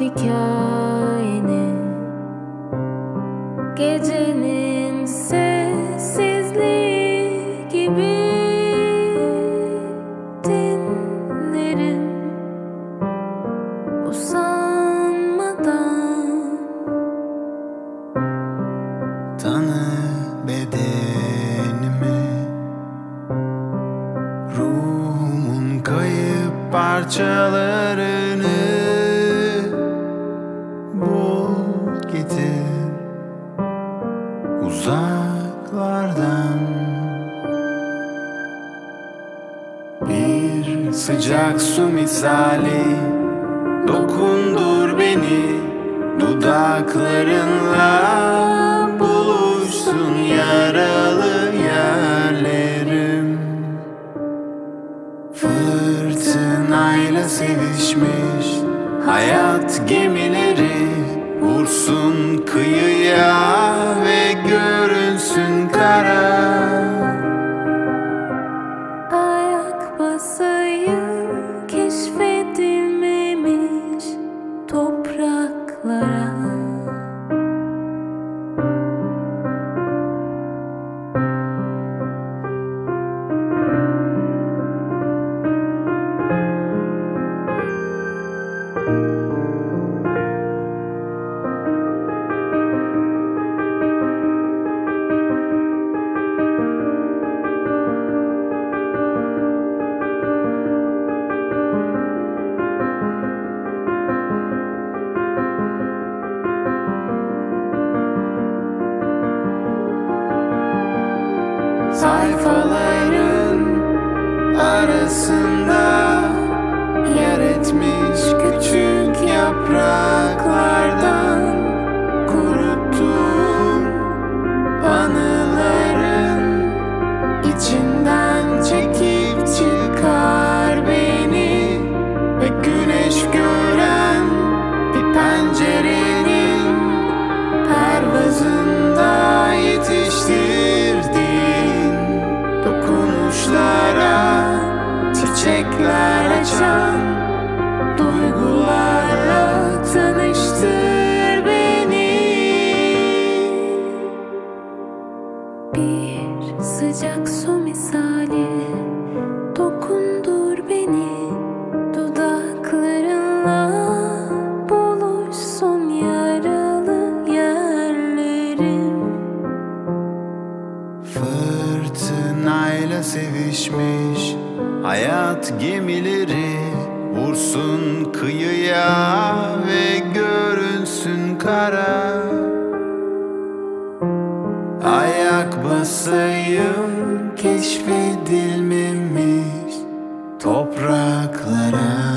hikayeni. Gecenin sessizliği gibi dinlerim. Usanmadan. Tanı bedenimi. Ruhumun kayıp parçalarını Getir Uzaklardan. Bir sıcak su misali. Dokundur beni Dudaklarınla. Buluşsun yaralı yerlerim. Fırtınayla sevişmiş hayat gemileri Vursun kıyıya ve görünsün kara lesson duygularla tanıştır beni. Bir sıcak su misali dokundur beni. Dudaklarınla buluşsun yaralı yerlerim. Fırtınayla sevişmiş Hayat gemileri vursun kıyıya ve görünsün kara. Ayak basayım keşfedilmemiş topraklara.